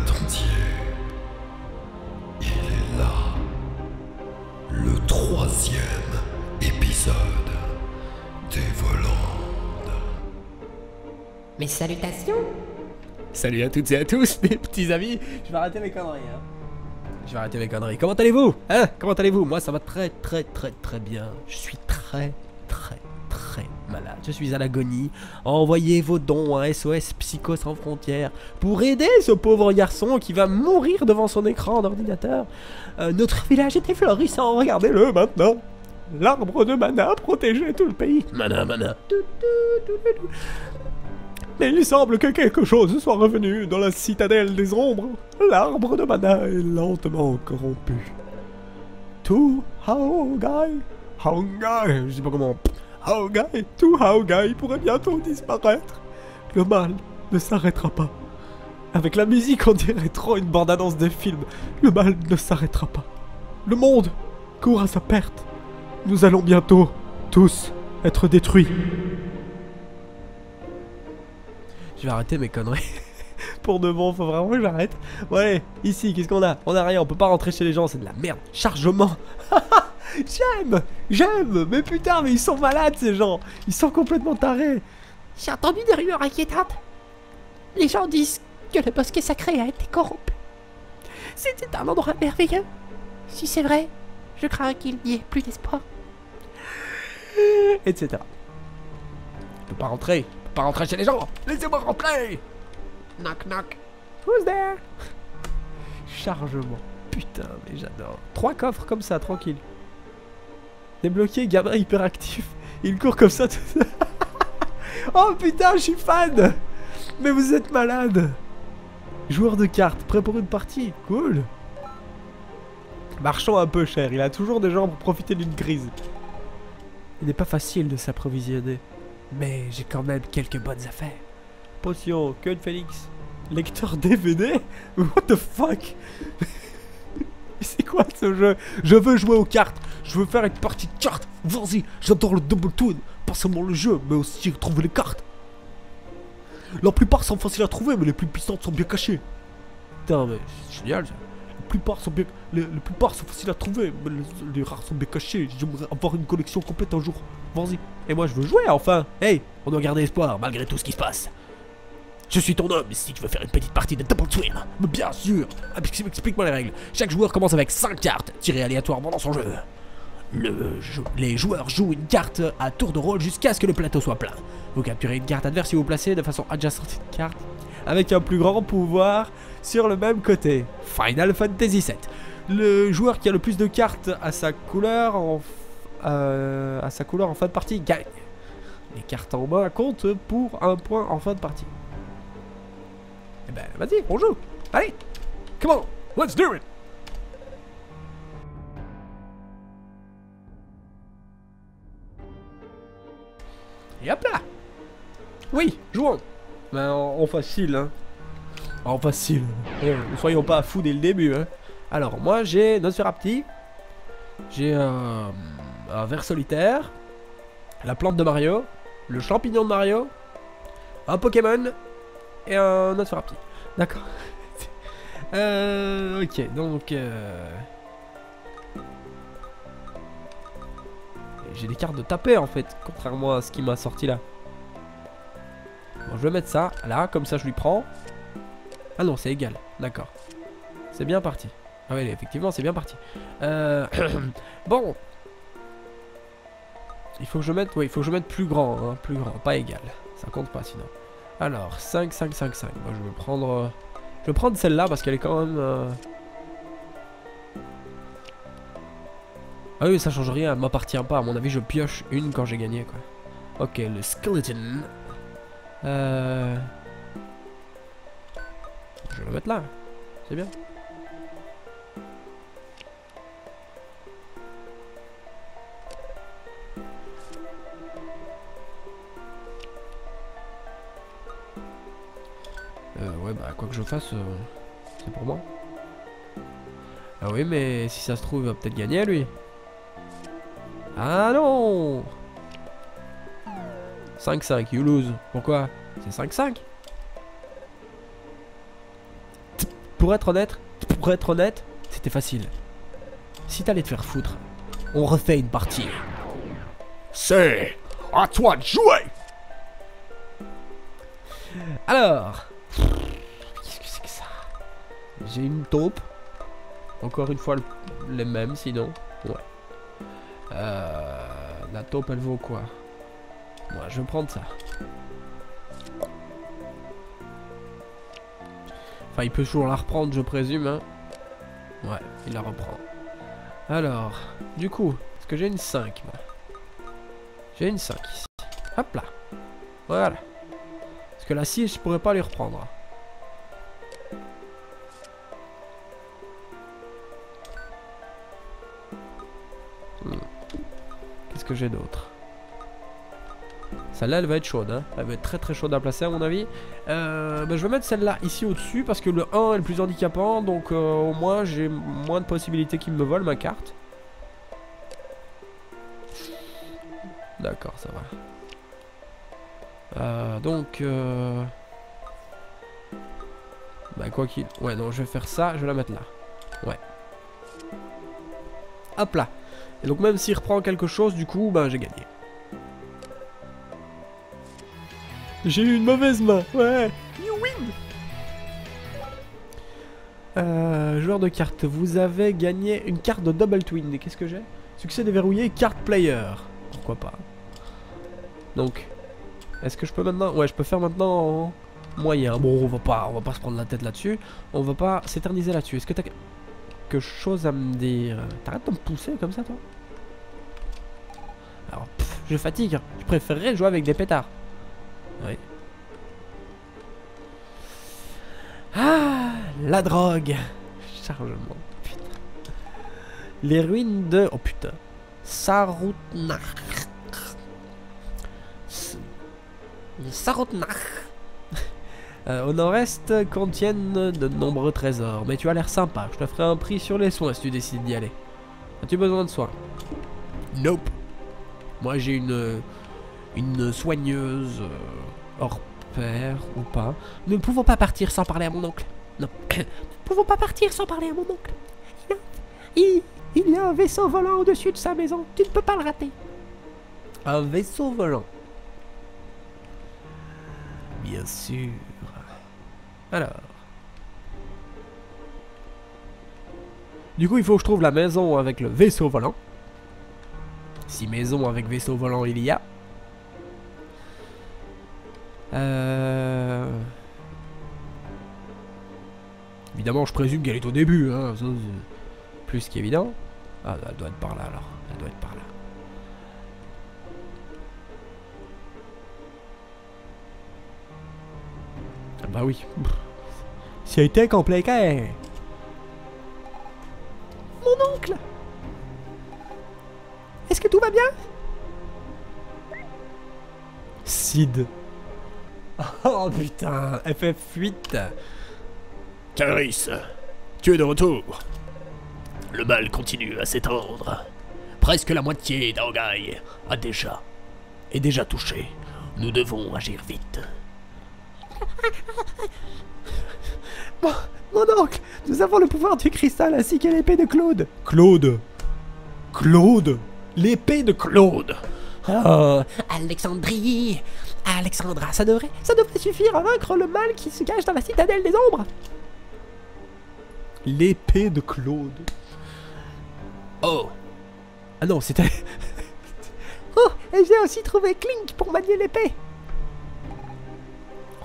l'attendiez. Il est là. Le troisième épisode des Volandes. Mes salutations Salut à toutes et à tous, mes petits amis. Je vais arrêter mes conneries. Hein. Je vais arrêter mes conneries. Comment allez-vous Hein? Comment allez-vous? Moi, ça va très, très, très, très bien. Je suis très, très, très Je suis à l'agonie. Envoyez vos dons à SOS Psycho sans frontières pour aider ce pauvre garçon qui va mourir devant son écran d'ordinateur. Euh, notre village était florissant. Regardez-le maintenant. L'arbre de mana protégeait tout le pays. Mana, mana. Mais il semble que quelque chose soit revenu dans la citadelle des ombres. L'arbre de mana est lentement corrompu. Tout Haogai, Haogai, je sais pas comment. Haogai, tout Haogai pourrait bientôt disparaître. Le mal ne s'arrêtera pas. Avec la musique, on dirait trop une bande-annonce de film. Le mal ne s'arrêtera pas. Le monde court à sa perte. Nous allons bientôt, tous, être détruits. Je vais arrêter mes conneries. Pour de bon, faut vraiment que j'arrête. Ouais, ici, qu'est-ce qu'on a? On a rien, on peut pas rentrer chez les gens, c'est de la merde. Chargement J'aime J'aime Mais putain, mais ils sont malades ces gens Ils sont complètement tarés J'ai entendu des rumeurs inquiétantes. Les gens disent que le bosquet sacré a été corrompu. C'était un endroit merveilleux. Si c'est vrai, je crains qu'il n'y ait plus d'espoir. Etc. Je peux pas rentrer Je peux pas rentrer chez les gens Laissez-moi rentrer Knock knock. Who's there? Chargement. Putain, mais j'adore. Trois coffres comme ça, tranquille. Débloqué, gamin hyperactif. Il court comme ça. tout- oh putain, je suis fan Mais vous êtes malade Joueur de cartes, prêt pour une partie. Cool. Marchand un peu cher, il a toujours des gens pour profiter d'une crise. Il n'est pas facile de s'approvisionner. Mais j'ai quand même quelques bonnes affaires. Potion, queue de Félix. Lecteur DVD What the fuck? C'est quoi ce jeu? Je veux jouer aux cartes Je veux faire une partie de cartes Vas-y, j'adore le double toon Pas seulement le jeu, mais aussi trouver les cartes La plupart sont faciles à trouver, mais les plus puissantes sont bien cachées. Putain, mais c'est génial ça La plupart sont bien... Les, les plupart sont faciles à trouver, mais les, les rares sont bien cachés. J'aimerais avoir une collection complète un jour. Vas-y. Et moi je veux jouer enfin Hey On doit garder espoir malgré tout ce qui se passe. Je suis ton homme si tu veux faire une petite partie de Double Swim. Mais bien sûr Explique-moi les règles. Chaque joueur commence avec 5 cartes, tirées aléatoirement dans son jeu. Les joueurs jouent une carte à tour de rôle jusqu'à ce que le plateau soit plein. Vous capturez une carte adverse si vous placez de façon adjacente une carte avec un plus grand pouvoir sur le même côté. Final Fantasy VII. Le joueur qui a le plus de cartes à sa couleur en, euh, sa couleur en fin de partie gagne. Les cartes en main comptent pour un point en fin de partie. Eh ben, vas-y, on joue. Allez, come on, let's do it. Et hop là. Oui, jouons. Mais en, en facile, hein. En facile. Eh, ne soyons pas fous dès le début, hein. Alors, moi, j'ai Nosferapti. J'ai un, un ver solitaire. La plante de Mario. Le champignon de Mario. Un Pokémon. Et un Nosferapti. D'accord. euh, ok, donc... euh, J'ai des cartes de taper en fait, contrairement à ce qui m'a sorti là. Bon, je vais mettre ça là, comme ça je lui prends. Ah non, c'est égal, d'accord. C'est bien parti. Ah oui, effectivement, c'est bien parti. Euh... bon. Il faut que je mette, oui, il faut que je mette plus grand, hein, plus grand, pas égal. Ça compte pas sinon. Alors, 5, 5, 5, 5. Moi, je vais prendre... euh, Je vais prendre celle-là parce qu'elle est quand même... euh, Ah oui, ça change rien, elle m'appartient pas. À mon avis, je pioche une quand j'ai gagné, quoi. Ok, le skeleton. Euh... Je vais le mettre là. C'est bien. Quoi que je fasse, euh, c'est pour moi. Ah oui, mais si ça se trouve, il va peut-être gagner, lui. Ah non 5-5, you lose. Pourquoi? C'est 5-5 Pour être honnête, pour être honnête, c'était facile. Si t'allais te faire foutre, on refait une partie. C'est à toi de jouer Alors, J'ai une taupe. Encore une fois, le- les mêmes sinon. Ouais. Euh, la taupe, elle vaut quoi? Moi, je vais prendre ça. Enfin, il peut toujours la reprendre, je présume. Hein. Ouais, il la reprend. Alors, du coup, est-ce que j'ai une 5 moi? J'ai une 5 ici. Hop là. Voilà. Parce que la 6, je pourrais pas les reprendre. Que j'ai d'autre Celle-là, elle va être chaude. Hein. Elle va être très très chaude à placer, à mon avis. Euh, bah, je vais mettre celle-là ici au-dessus parce que le 1 est le plus handicapant. Donc, euh, au moins, j'ai moins de possibilités qu'il me vole ma carte. D'accord, ça va. Euh, donc. Bah quoi qu'il... Ouais, non, je vais faire ça, je vais la mettre là. Ouais. Hop là. Et donc même s'il reprend quelque chose, du coup, bah j'ai gagné. J'ai eu une mauvaise main, ouais. You win euh, Joueur de cartes, vous avez gagné une carte de Double Twin. Et qu'est-ce que j'ai? Succès déverrouillé, carte player. Pourquoi pas? Donc, est-ce que je peux maintenant? Ouais, je peux faire maintenant en moyen. Bon, on va pas, on va pas se prendre la tête là-dessus. On va pas s'éterniser là-dessus. Est-ce que t'as quelque chose à me dire T'arrêtes de me pousser comme ça, toi? Alors, je fatigue. Je préférerais jouer avec des pétards. Oui. Ah, la drogue. Chargement. Putain. Les ruines de... Oh putain. Sarutnach. Sarutnach. Euh, au nord-est contiennent de nombreux trésors. Mais tu as l'air sympa. Je te ferai un prix sur les soins si tu décides d'y aller. As-tu besoin de soins? Nope. Moi j'ai une une soigneuse euh, hors pair ou pas. Nous ne pouvons pas partir sans parler à mon oncle. Non. Nous ne pouvons pas partir sans parler à mon oncle. Il, a- il- il y a un vaisseau volant au-dessus de sa maison. Tu ne peux pas le rater. Un vaisseau volant. Bien sûr. Alors. Du coup, il faut que je trouve la maison avec le vaisseau volant. Si maison avec vaisseau volant il y a. Euh... Évidemment, je présume qu'elle est au début. Hein. plus qu'évident. Ah, elle doit être par là alors. Elle doit être par là. Bah oui. Été compliqué. Mon oncle Est-ce que tout va bien? Sid. Oh putain, FF8. Caris, tu es de retour. Le mal continue à s'étendre. Presque la moitié d'Aogai a déjà est déjà touché. Nous devons agir vite. Mon oncle, nous avons le pouvoir du cristal ainsi que l'épée de Claude. Claude. Claude. L'épée de Claude. Oh, Alexandrie. Alexandra, ça devrait, ça devrait suffire à vaincre le mal qui se cache dans la citadelle des ombres. L'épée de Claude. Oh, Ah non, c'était... Oh, et j'ai aussi trouvé Clink pour manier l'épée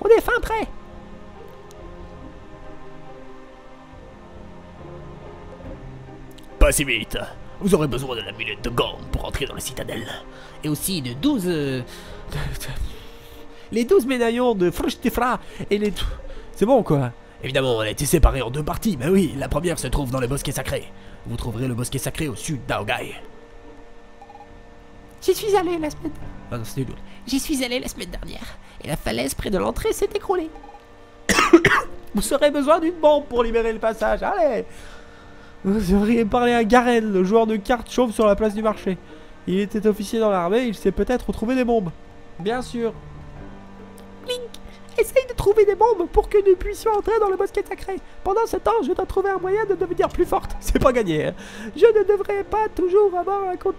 On est fin prêt pas si vite. Vous aurez besoin de l'amulette de Gorm pour entrer dans la citadelle. Et aussi de 12... euh, les 12 médaillons de Fruchtifra et les... C'est bon quoi Évidemment, elle a été séparée en deux parties, mais oui, la première se trouve dans le bosquet sacré. Vous trouverez le bosquet sacré au sud d'Aogai. J'y suis allé la semaine... Ah non, c'était une autre. J'y suis allé la semaine dernière. Et la falaise près de l'entrée s'est écroulée. Vous aurez besoin d'une bombe pour libérer le passage, allez Vous devriez parler à Garen, le joueur de cartes chauve sur la place du marché. Il était officier dans l'armée, il sait peut-être retrouver des bombes. Bien sûr. Essaye de trouver trouver des bombes pour que nous puissions entrer dans le bosquet sacré. Pendant ce temps, je dois trouver un moyen de devenir plus forte. C'est pas gagné. hein. Je ne devrais pas toujours avoir un compte.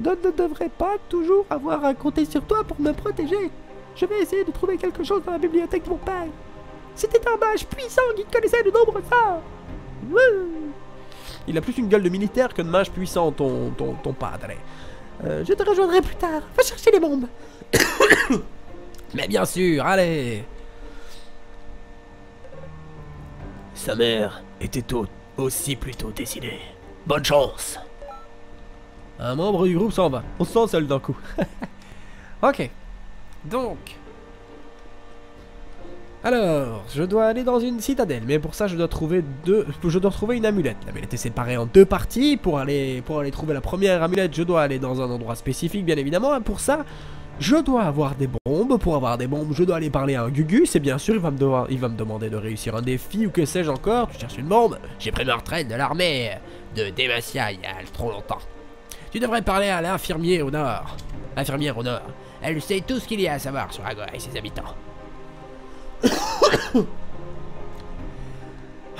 Ne, ne devrais pas toujours avoir à compter sur toi pour me protéger. Je vais essayer de trouver quelque chose dans la bibliothèque de mon père. C'était un mage puissant qui connaissait de nombreux sorts. Il a plus une gueule de militaire que de mage puissant, ton, ton, ton padre. Euh, je te rejoindrai plus tard. Va chercher les bombes. Mais bien sûr, allez Sa mère était au- aussi plutôt décidée. Bonne chance Un membre du groupe s'en va. On se sent seul d'un coup. ok. Donc. Alors, je dois aller dans une citadelle, mais pour ça je dois trouver deux. Je dois trouver une amulette. L'amulette est séparée en deux parties. Pour aller, pour aller trouver la première amulette, je dois aller dans un endroit spécifique, bien évidemment. Pour ça, je dois avoir des bombes. Pour avoir des bombes, je dois aller parler à un Gugus. Et bien sûr, il va me, devoir- il va me demander de réussir un défi ou que sais-je encore. Tu cherches une bombe J'ai pris ma retraite de l'armée de Demacia il y a trop longtemps. Tu devrais parler à l'infirmier au nord. Infirmière au nord. Elle sait tout ce qu'il y a à savoir sur Agora et ses habitants.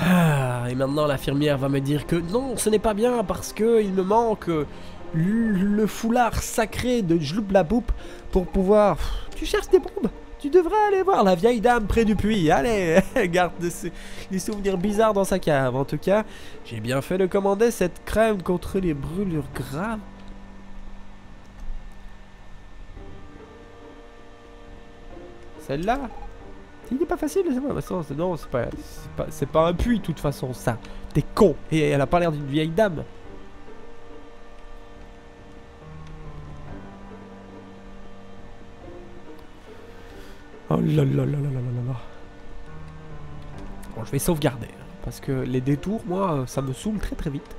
Ah, et maintenant l'infirmière va me dire que non, ce n'est pas bien parce que il me manque euh, le foulard sacré de Jloup-la-Boup pour pouvoir. Tu cherches des bombes? Tu devrais aller voir la vieille dame près du puits. Allez, garde des, sou- des souvenirs bizarres dans sa cave. En tout cas, j'ai bien fait de commander cette crème contre les brûlures graves. Celle-là? Il n'est pas facile c'est- non, c'est pas, pas, pas un puits, de toute façon, ça. T'es con. Et elle a pas l'air d'une vieille dame. Oh là là là là là là là Bon, je vais sauvegarder. Hein, parce que les détours, moi, euh, ça me saoule très très vite.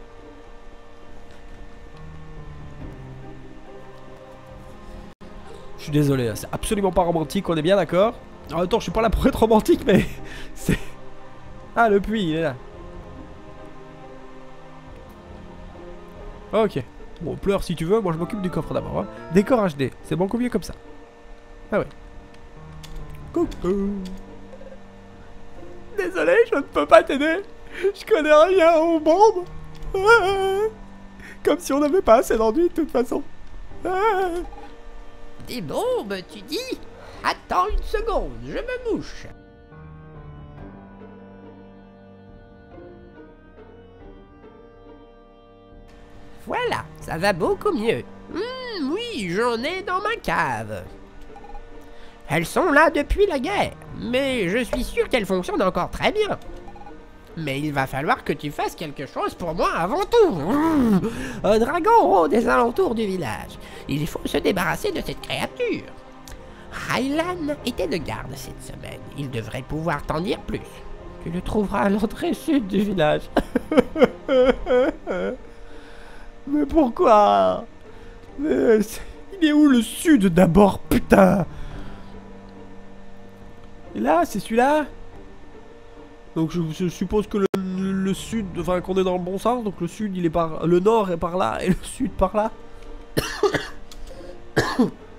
Je suis désolé, hein, c'est absolument pas romantique, on est bien d'accord En même temps, je suis pas là pour être romantique, mais... c'est... Ah, le puits, il est là. Ok. Bon, pleure si tu veux, moi je m'occupe du coffre d'abord. Hein. Décor HD, c'est bon combien comme ça Ah ouais. Désolé, je ne peux pas t'aider. Je connais rien aux bombes. Ah. Comme si on n'avait pas assez d'ennuis de toute façon. Ah. Des bombes, tu dis? Attends une seconde, je me mouche. Voilà, ça va beaucoup mieux. Hmm, oui, j'en ai dans ma cave. Elles sont là depuis la guerre, mais je suis sûr qu'elles fonctionnent encore très bien. Mais il va falloir que tu fasses quelque chose pour moi avant tout. Un dragon rôde des alentours du village. Il faut se débarrasser de cette créature. Hylan était de garde cette semaine. Il devrait pouvoir t'en dire plus. Tu le trouveras à l'entrée sud du village. Mais pourquoi? Mais Il est où le sud d'abord, putain? Et là, c'est celui-là Donc je, suppose que le, sud, enfin qu'on est dans le bon sens, donc le sud il est par... Le nord est par là et le sud par là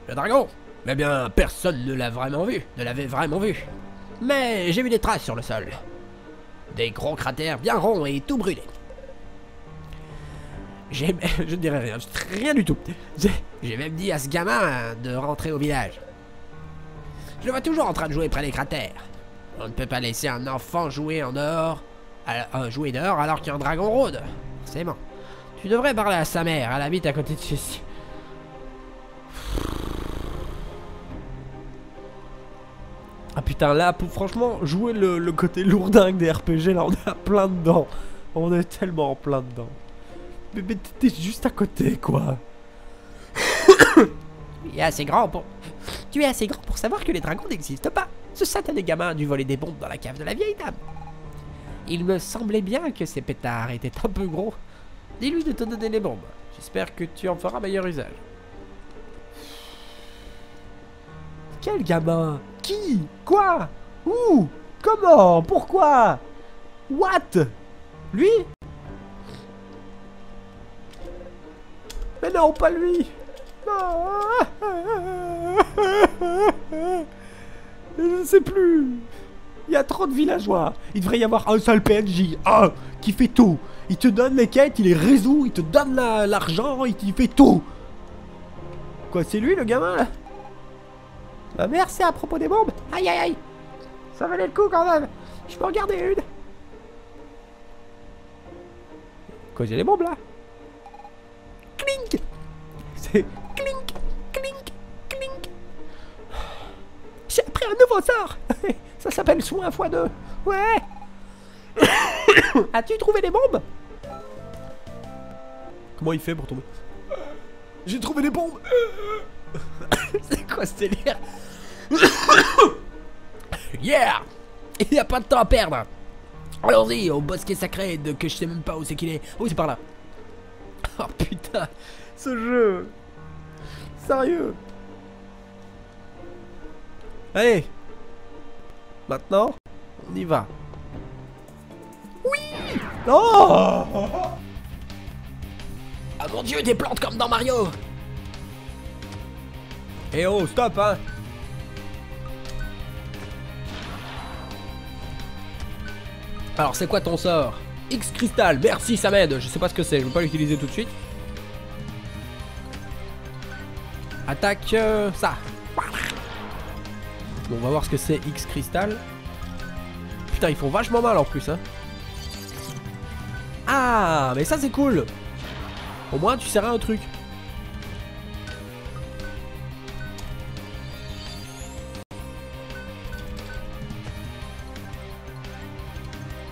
Le dragon Eh bien, personne ne l'a vraiment vu, ne l'avait vraiment vu. Mais j'ai vu des traces sur le sol. Des gros cratères bien ronds et tout brûlés. J'ai... Je ne dirais rien, rien du tout. J'ai même dit à ce gamin de rentrer au village. Je le vois toujours en train de jouer près des cratères. On ne peut pas laisser un enfant jouer en dehors, à- euh, jouer dehors alors qu'il y a un dragon rôde. Forcément. Tu devrais parler à sa mère, elle habite à côté de ceci. Ah putain, là, pour- franchement, jouer le, le côté lourdingue des RPG, là, on est à plein dedans. On est tellement en plein dedans. Mais, mais t'es juste à côté, quoi. Es assez grand pour. Tu es assez grand pour savoir que les dragons n'existent pas. Ce satané gamin a dû voler des bombes dans la cave de la vieille dame. Il me semblait bien que ces pétards étaient un peu gros. Dis-lui de te donner les bombes. J'espère que tu en feras meilleur usage. Quel gamin? Qui? Quoi? Où? Comment? Pourquoi? What? Lui? Mais non, pas lui Non Je ne sais plus Il y a trop de villageois. Il devrait y avoir un seul PNJ, un, qui fait tout. Il te donne les quêtes, il les résout, il te donne la- l'argent, il, il fait tout. Quoi, c'est lui le gamin là? Ma mère, c'est à propos des bombes. Aïe aïe aïe. Ça valait le coup quand même. Je peux en garder une. Quoi, j'ai les bombes là? Clink. C'est. J'ai appris un nouveau sort. Ça s'appelle soin x2. Ouais. As-tu trouvé les bombes? Comment il fait pour tomber? J'ai trouvé des bombes C'est quoi ce délire? Yeah Il n'y a pas de temps à perdre Allons-y au bosquet sacré de que je sais même pas où c'est qu'il est. Oui, c'est par là. Oh putain Ce jeu Sérieux Allez Maintenant, on y va. Oui Oh Ah mon dieu, des plantes comme dans Mario Eh oh, stop hein Alors, c'est quoi ton sort? X cristal, merci, ça m'aide. Je sais pas ce que c'est, je vais pas l'utiliser tout de suite. Attaque euh, ça. On va voir ce que c'est X cristal. Putain, ils font vachement mal en plus, hein. Ah, mais ça c'est cool. Au moins, tu sers à un truc.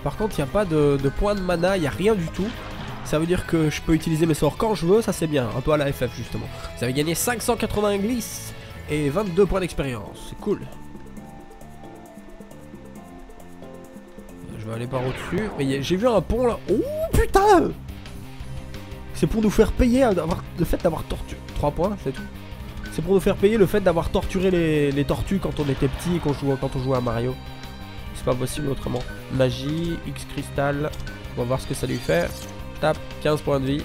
Par contre, il n'y a pas de, de points de mana, il n'y a rien du tout. Ça veut dire que je peux utiliser mes sorts quand je veux, ça c'est bien, un peu à la FF justement. Vous avez gagné 580 glisses et 22 points d'expérience, c'est cool. Vais aller par au-dessus, mais j'ai vu un pont là. Oh putain C'est pour nous faire payer le fait d'avoir torturé. 3 points, c'est tout. C'est pour nous faire payer le fait d'avoir torturé les, tortues quand on était petit et jouait, quand on jouait à Mario. C'est pas possible autrement. Magie, X cristal. On va voir ce que ça lui fait. Tape 15 points de vie.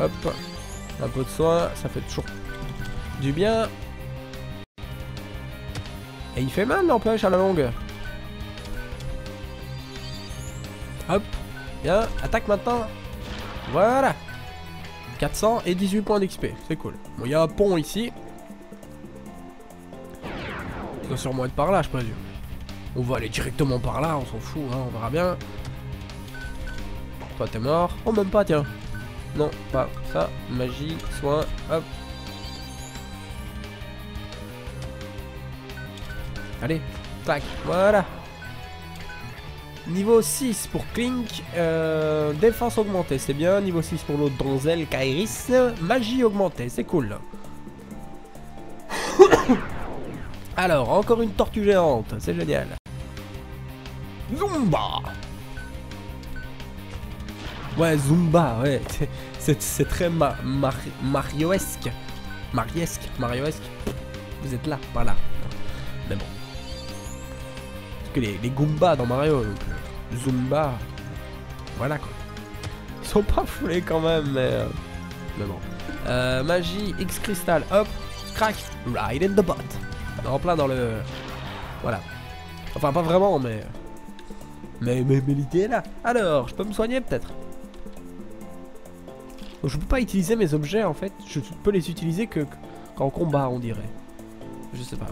Hop. Un peu de soin, ça fait toujours du bien. Et il fait mal, n'empêche, à la longue. Hop. Bien, attaque maintenant. Voilà. 400 et 18 points d'XP, c'est cool. Bon, il y a un pont ici. Il doit sûrement être par là, je présume. On va aller directement par là, on s'en fout, hein, on verra bien. Toi, t'es mort. Oh, même pas, tiens. Non, pas ça. Magie, soin, hop. Allez, tac, voilà. Niveau 6 pour Clink, euh, défense augmentée, c'est bien. Niveau 6 pour l'autre donzelle Kairis, magie augmentée, c'est cool. Alors, encore une tortue géante, c'est génial. Zumba Ouais, Zumba, ouais, c'est- très ma Mar- Marioesque. Mariesque, Marioesque. Vous êtes là, pas. Mais bon. Parce que les, les Goombas dans Mario, euh, Zumba, voilà quoi. Ils sont pas foulés quand même, mais, euh, mais bon. Euh, magie, X cristal, hop, crack, right in the butt. En plein dans le, voilà. Enfin pas vraiment, mais, mais mais, mais l'idée est là. Alors, je peux me soigner peut-être? Donc, je peux pas utiliser mes objets en fait. Je peux les utiliser que que- qu'en combat, on dirait. Je sais pas.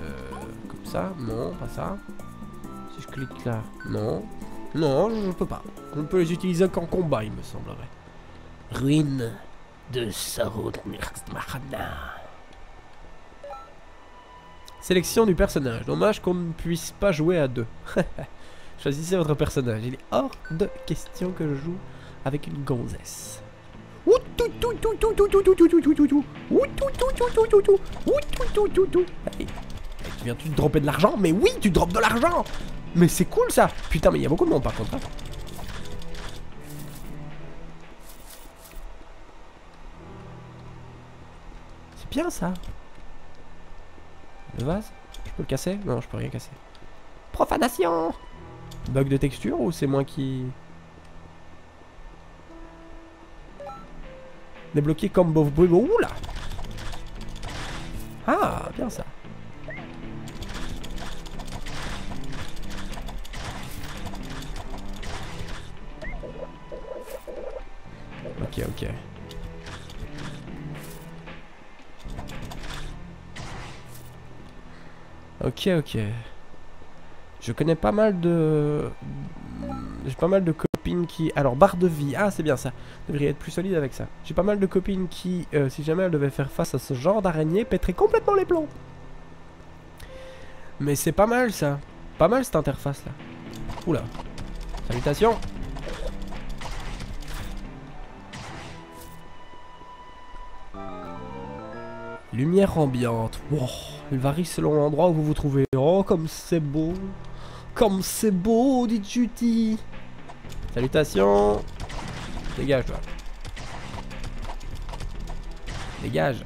Euh, comme ça, non, pas ça. Si je clique là, non. Non, je, je peux pas. On ne peut les utiliser qu'en combat, il me semblerait. Ruine de Sarudnirstmahana. Sélection du personnage. Dommage qu'on ne puisse pas jouer à deux. Choisissez votre personnage. Il est hors de question que je joue avec une gonzesse. Viens-tu de dropper de l'argent Mais oui, tu droppes de l'argent Mais c'est cool ça Putain, mais il y a beaucoup de monde par contre. Hein. C'est bien ça. Le vase Je peux le casser Non, je peux rien casser. Profanation Bug de texture ou c'est moi qui... Débloquer combo brume. Oula Ah, bien ça. Ok, ok. Ok, ok. Je connais pas mal de... J'ai pas mal de qui... Alors, barre de vie. Ah, c'est bien ça. Devrait être plus solide avec ça. J'ai pas mal de copines qui, euh, si jamais elles devaient faire face à ce genre d'araignée, pèteraient complètement les plombs. Mais c'est pas mal ça. Pas mal cette interface là. Oula. Salutations. Lumière ambiante. Elle varie selon l'endroit où vous vous trouvez. Oh, comme c'est beau. Comme c'est beau, dit Judy. Salutations. Dégage, toi. Dégage.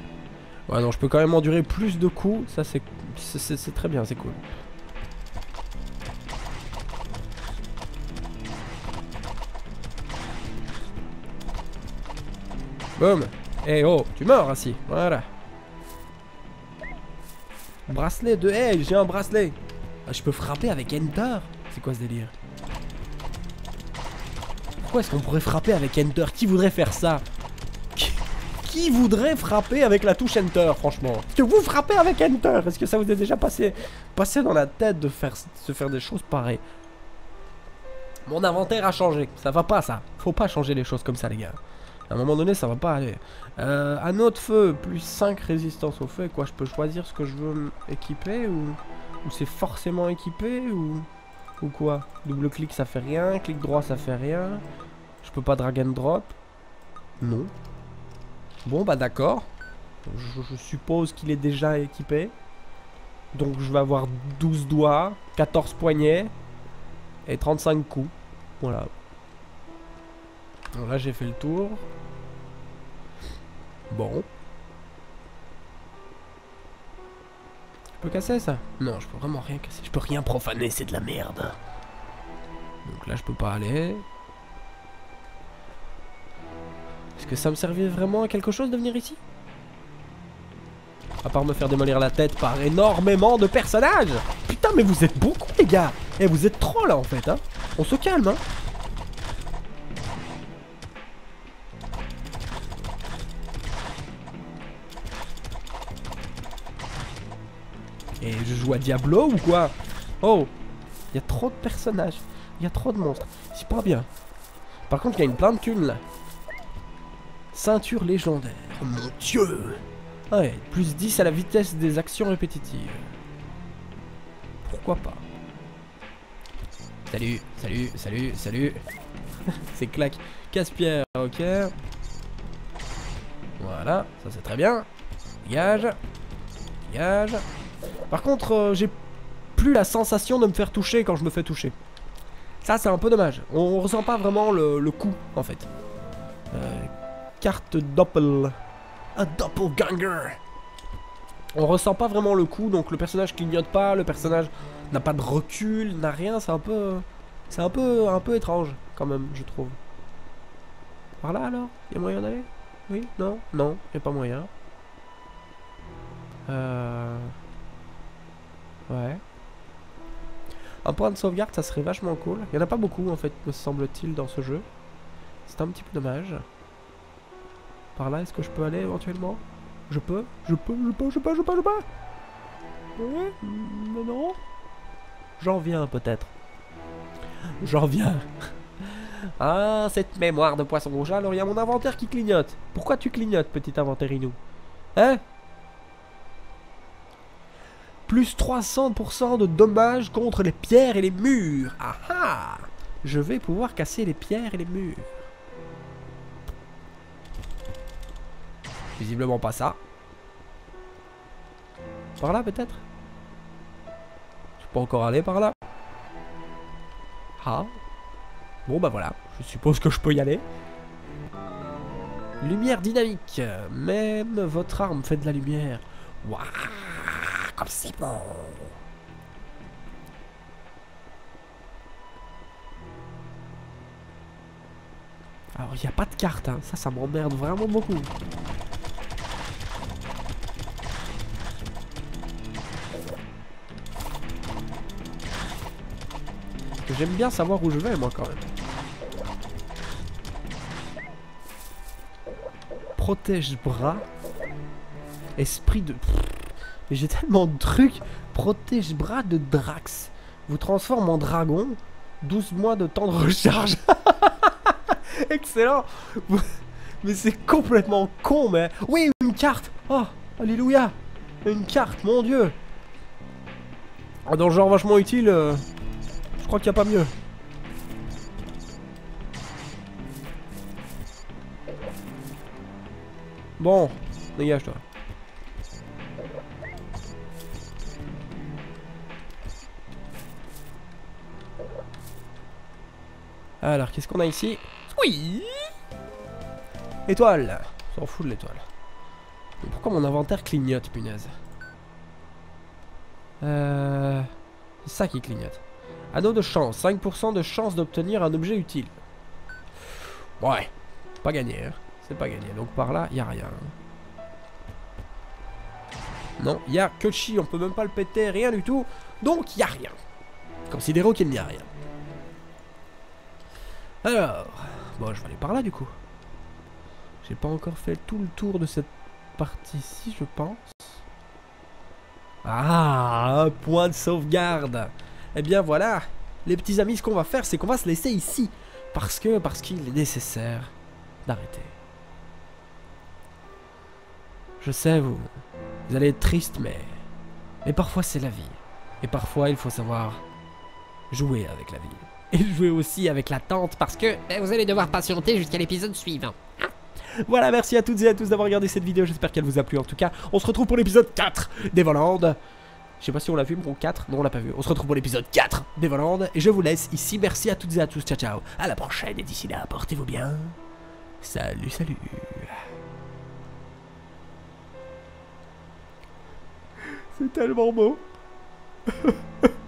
Ouais, non, je peux quand même endurer plus de coups. Ça, c'est très bien, c'est cool. Boum. Eh oh, tu meurs ainsi. Voilà. Bracelet de... Hey, j'ai un bracelet. Ah, je peux frapper avec Enter C'est quoi ce délire? Est-ce qu'on pourrait frapper avec Enter? Qui voudrait faire ça? Qui, voudrait frapper avec la touche Enter, franchement? Est-ce que vous frappez avec Enter? Est-ce que ça vous est déjà passé, passé dans la tête de faire, de faire des choses pareilles? Mon inventaire a changé. Ça va pas, ça. Faut pas changer les choses comme ça, les gars. À un moment donné, ça va pas aller. Euh, anneau de feu, plus 5 résistance au feu. Quoi, je peux choisir ce que je veux équiper ou, ou c'est forcément équipé ou, ou quoi Double clic, ça fait rien. Clic droit, ça fait rien. Je peux pas drag and drop Non. Bon, bah d'accord. Je, suppose qu'il est déjà équipé. Donc je vais avoir 12 doigts, 14 poignets et 35 coups. Voilà. Alors là, j'ai fait le tour. Bon. Peux casser ça? Non, je peux vraiment rien casser. Je peux rien profaner, c'est de la merde. Donc là, je peux pas aller. Est-ce que ça me servait vraiment à quelque chose de venir ici? À part me faire démolir la tête par énormément de personnages Putain, mais vous êtes beaucoup, les gars Et vous êtes trop là, en fait, hein On se calme, hein Diablo ou quoi Oh Il y a trop de personnages. Il y a trop de monstres. C'est pas bien. Par contre, il y a une plein de thunes là. Ceinture légendaire. Mon dieu Ouais, plus 10 à la vitesse des actions répétitives. Pourquoi pas Salut, salut, salut, salut. c'est claque. Casse-pierre, ok. Voilà, ça c'est très bien. Dégage. Dégage. Par contre, euh, j'ai plus la sensation de me faire toucher quand je me fais toucher. Ça, c'est un peu dommage. On ressent pas vraiment le, coup, en fait. Euh, carte doppel. Un doppelganger. On ressent pas vraiment le coup, donc le personnage clignote pas, le personnage n'a pas de recul, n'a rien. C'est un peu, c'est un peu, un peu étrange, quand même, je trouve. Par là alors? Y a moyen d'aller? Oui? Non? Non, y a pas moyen. Euh... Ouais. Un point de sauvegarde, ça serait vachement cool. Il y en a pas beaucoup, en fait, me semble-t-il, dans ce jeu. C'est un petit peu dommage. Par là, est-ce que je peux aller éventuellement? Je peux? Je peux Je peux Je peux Je peux Je peux Ouais Non Non J'en viens, peut-être. J'en viens. Ah, cette mémoire de poisson rouge. Alors, il y a mon inventaire qui clignote. Pourquoi tu clignotes, petit inventairinou Hein? Plus 300% de dommages contre les pierres et les murs. Ah ah Je vais pouvoir casser les pierres et les murs. Visiblement pas ça. Par là peut-être? Je peux encore aller par là Ah Bon bah voilà, je suppose que je peux y aller. Lumière dynamique. Même votre arme fait de la lumière. Waouh comme c'est. Alors, il n'y a pas de carte, hein. ça, ça m'emmerde vraiment beaucoup. J'aime bien savoir où je vais, moi, quand même. Protège-bras. Esprit de... Mais j'ai tellement de trucs. Protège-bras de Drax. Vous transforme en dragon. 12 mois de temps de recharge. Excellent. Mais c'est complètement con, mais... Oui, une carte. Oh, alléluia. Une carte, mon dieu. Dans le genre vachement utile, euh, je crois qu'il n'y a pas mieux. Bon, dégage Alors, qu'est-ce qu'on a ici? Oui Étoile On s'en fout de l'étoile. Mais Pourquoi mon inventaire clignote, punaise? Euh... C'est ça qui clignote. Anneau de chance. 5% de chance d'obtenir un objet utile. Ouais. Pas gagné, hein. C'est pas gagné. Donc par là, il a rien. Non, il y a que chi. On peut même pas le péter, rien du tout. Donc il y a rien. Considérons qu'il n'y a rien. Alors, bon, je vais aller par là du coup. J'ai pas encore fait tout le tour de cette partie-ci, je pense. Ah, un point de sauvegarde. Eh bien voilà, les petits amis, ce qu'on va faire, c'est qu'on va se laisser ici. Parce que, parce qu'il est nécessaire d'arrêter. Je sais, vous, vous allez être triste, mais... Mais parfois c'est la vie. Et parfois il faut savoir jouer avec la vie. Et jouer aussi avec l'attente parce que... Eh, Vous allez devoir patienter jusqu'à l'épisode suivant. Voilà, merci à toutes et à tous d'avoir regardé cette vidéo, j'espère qu'elle vous a plu en tout cas. On se retrouve pour l'épisode 4 d'Evoland. Je sais pas si on l'a vu, mon 4, non on l'a pas vu. On se retrouve pour l'épisode 4 d'Evoland. Et je vous laisse ici, merci à toutes et à tous, ciao ciao. À la prochaine et d'ici là, portez-vous bien. Salut, salut. C'est tellement beau.